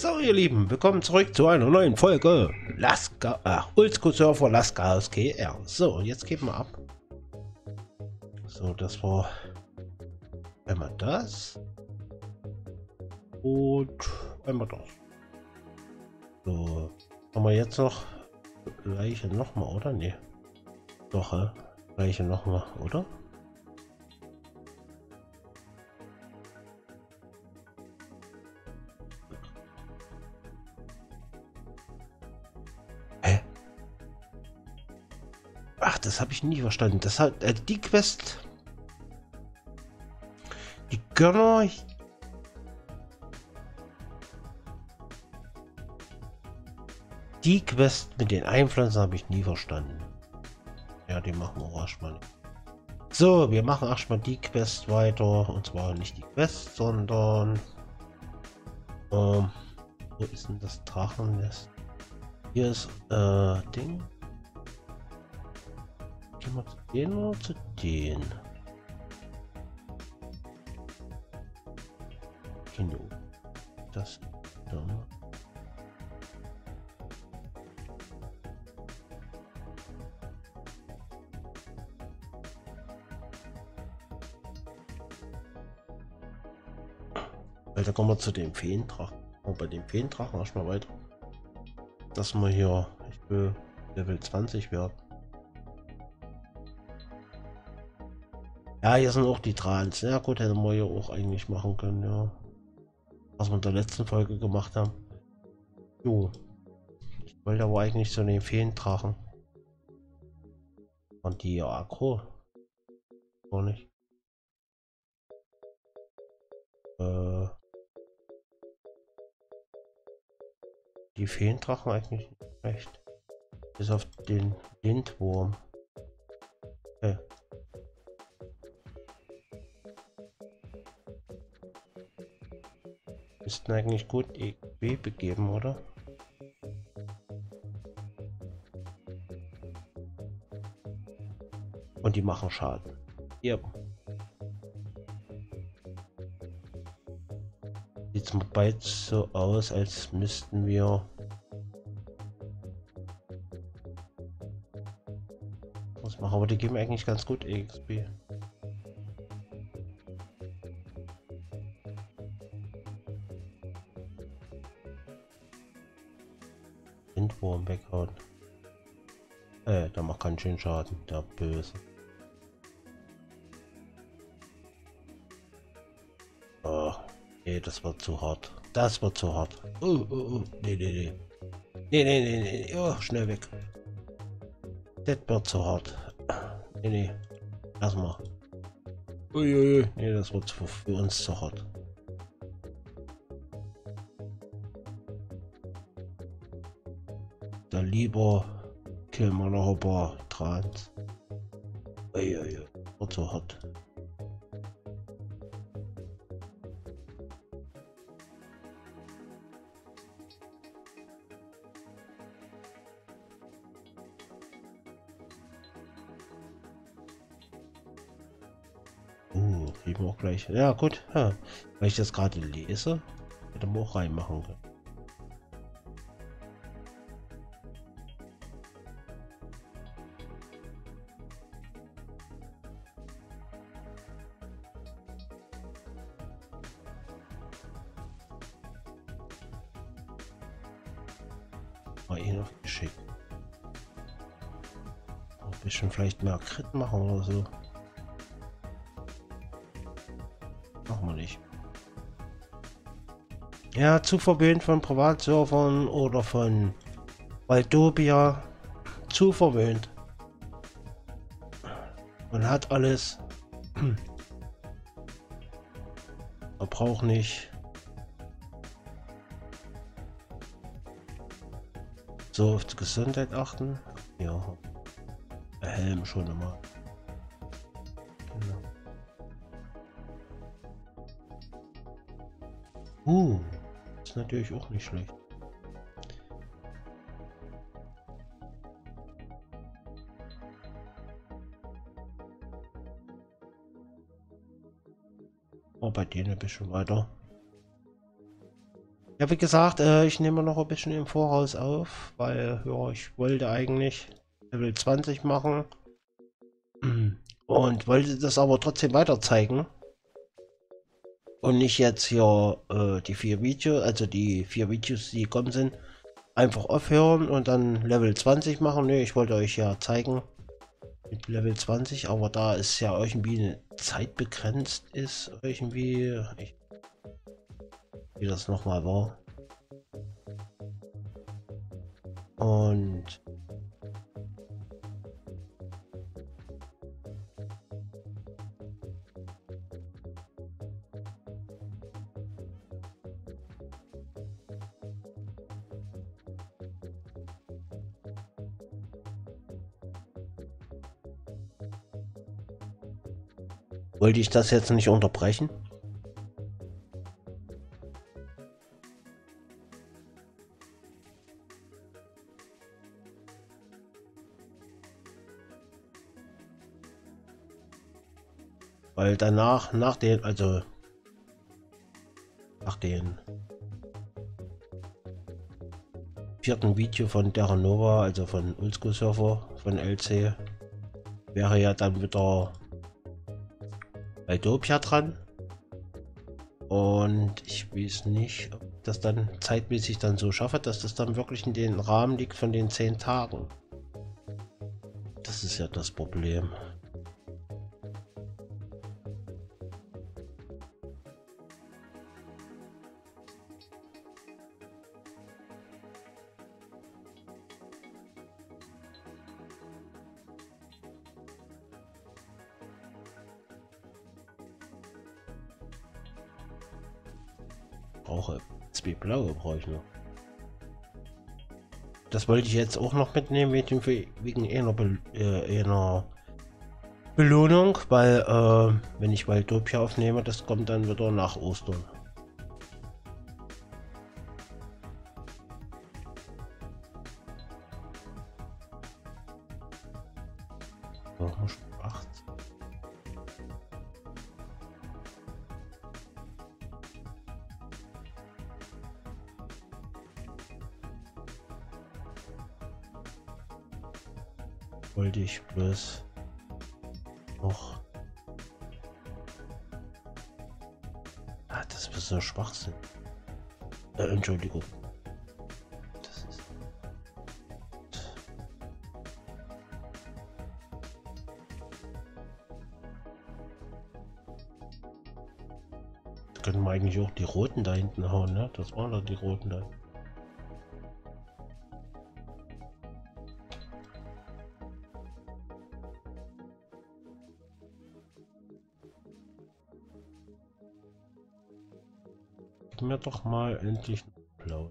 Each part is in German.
So, ihr Lieben, willkommen zurück zu einer neuen Folge Laska, ach, Oldschool Surfer Laskas KR. So, jetzt geben wir ab. So, das war einmal das und einmal das. So, haben wir jetzt noch gleiche nochmal, oder? Nee. Doch, äh, gleiche nochmal, oder? Ach, das habe ich nie verstanden. Das hat äh, die Quest. Die Gönner. Die Quest mit den Einpflanzen habe ich nie verstanden. Ja, die machen wir erstmal. So, wir machen erstmal die Quest weiter. Und zwar nicht die Quest, sondern... Ähm, wo ist denn das Drachennest? Hier ist äh, Ding. Gehen wir zu den oder zu den? Kino. Das da. Weil da kommen wir zu dem Feendrachen. Und bei dem Feendrachen erstmal weiter. Dass wir hier, ich will Level 20 werden. Ja, hier sind auch die Trans. Ja gut, hätten wir ja auch eigentlich machen können, ja. Was wir in der letzten Folge gemacht haben. Jo. Ich wollte aber eigentlich zu den Feendrachen. Und die Akro. Gar nicht. Äh. Die Feendrachen eigentlich nicht schlecht. Bis auf den Lindwurm. Okay. Müssten eigentlich gut EXP begeben, oder? Und die machen Schaden. Ja. Sieht mir bald so aus, als müssten wir was machen, aber die geben eigentlich ganz gut EXP. Windwurm weghauen. Äh, der macht ganz schön Schaden, der Böse. Oh, nee, das wird zu hart. Das wird zu hart. Oh, oh, oh. Nee, nee, nee. Nee, nee, nee, nee. Oh, schnell weg. Das wird zu hart. Nee, nee. Lass mal. Uiuiui. Nee, das wird für uns zu hart. Ein paar Trans. Uiuiui. Wird zu hart. Uh, kriegen wir auch gleich. Ja, gut. Ja. Weil ich das gerade lese, hätte man auch reinmachen können. Mal eh noch geschickt. Ein bisschen vielleicht mehr Crit machen oder so. Machen wir nicht. Ja, zu verwöhnt von Privatsurfern oder von Valdobia. Zu verwöhnt. Man hat alles. Man braucht nicht. So auf die Gesundheit achten. Ja. Der Helm schon immer. Genau. Uh, ist natürlich auch nicht schlecht. Oh, bei denen ein bisschen weiter. Ja, wie gesagt, äh, ich nehme noch ein bisschen im Voraus auf, weil ja, ich wollte eigentlich Level 20 machen und wollte das aber trotzdem weiter zeigen. Und nicht jetzt hier äh, die vier Videos, also die vier Videos, die gekommen sind, einfach aufhören und dann Level 20 machen. Ne, ich wollte euch ja zeigen mit Level 20, aber da es ja irgendwie eine Zeit begrenzt ist, irgendwie, ich, wie das nochmal war. Und Wollte ich das jetzt nicht unterbrechen? Weil danach, nach den, also nach den vierten Video von Terra Nova, also von Oldschool Surfer, von LC, wäre ja dann wieder bei Dopia dran. Und ich weiß nicht, ob das dann zeitmäßig dann so schaffe, dass das dann wirklich in den Rahmen liegt von den zehn Tagen. Das ist ja das Problem. Brauche zwei blaue brauche ich noch. Das wollte ich jetzt auch noch mitnehmen wegen einer, Be äh, einer Belohnung, weil äh, wenn ich Waldopia aufnehme, das kommt dann wieder nach Ostern. Noch. Ah, das ist so Schwachsinn. Äh, Entschuldigung. Das ist. können wir eigentlich auch die roten da hinten hauen, ne? Das waren doch die roten da. Mir doch mal endlich blau.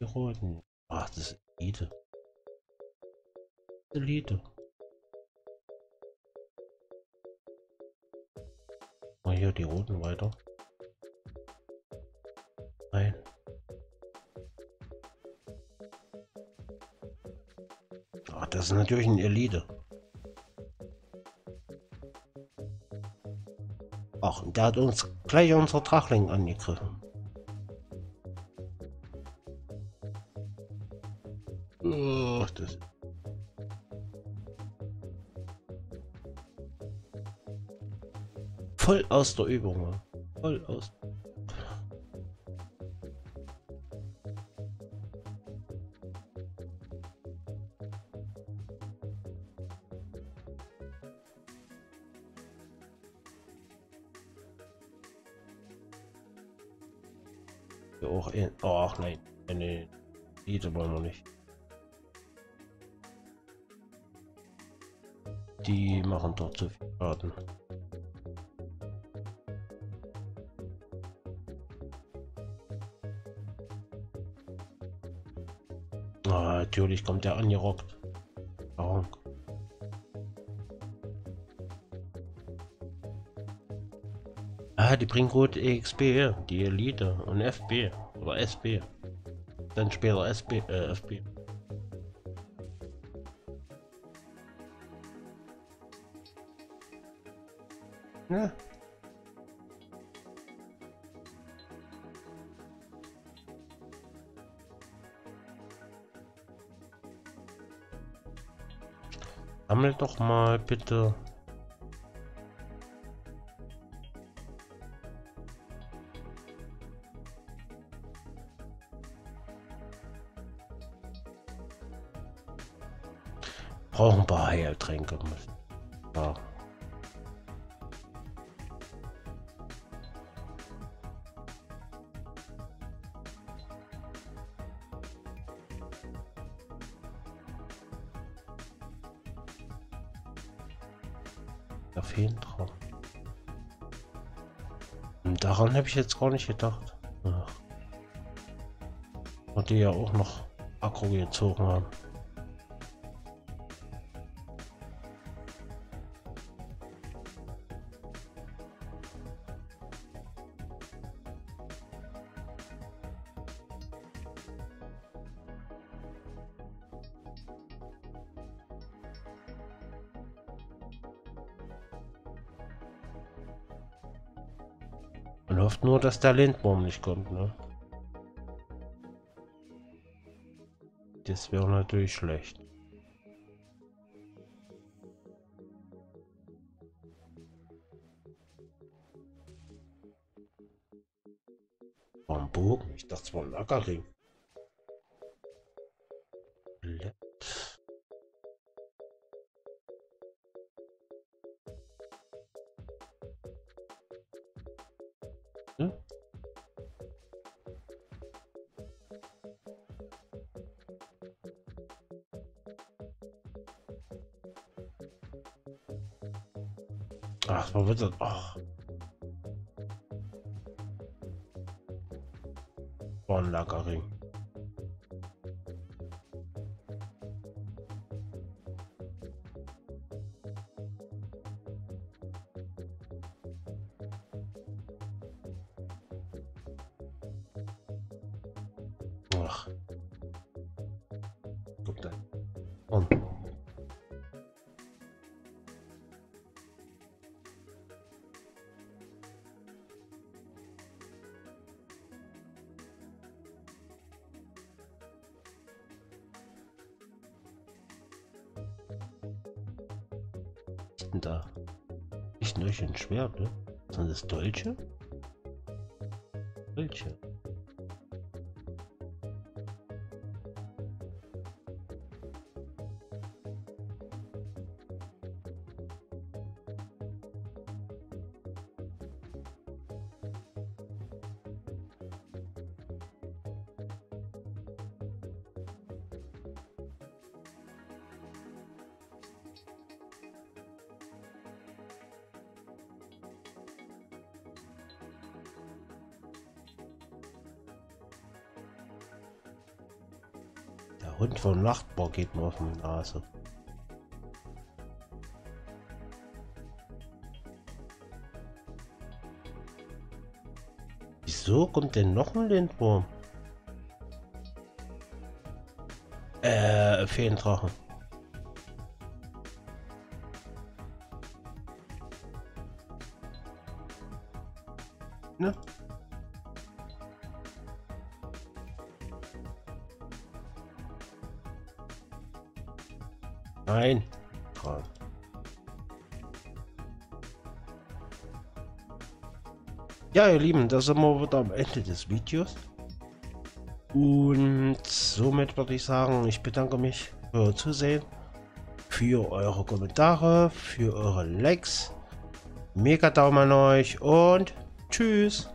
Die roten. Ach, das ist Elite. Elite. Mal hier die roten weiter. Nein. Ach, das ist natürlich ein Elite. Ach, der hat uns gleich unser Drachling angegriffen. Oh, das Voll aus der Übung. Voll aus. Die machen dort zu viel Schaden. Ah, natürlich kommt der angerockt. Warum? Ah, die bringen gut EXP, die Elite und FB oder SB. Dann später SB, äh, FB. Ja. Sammel doch mal bitte. Brauchen ein paar Heiltränke. Daran habe ich jetzt gar nicht gedacht. Ach. Und die ja auch noch Akku gezogen haben. Hofft nur, dass der Lindwurm nicht kommt, ne? Das wäre natürlich schlecht. War Bogen? Ich dachte, es war ein Ackerring. Ach, wo wird das? Ach. Bornlagerring. Ach. Guck da. Und. da? Nicht nur ein Schwert, ne? Sind das Dolche? Dolche. Hund vom Nachtbar geht mir auf die Nase. Wieso kommt denn noch ein Lindwurm? Äh, Feendrachen. Ja, ihr Lieben, da sind wir wieder am Ende des Videos. Und somit würde ich sagen, ich bedanke mich für euer Zusehen, für eure Kommentare, für eure Likes. Mega Daumen an euch und tschüss.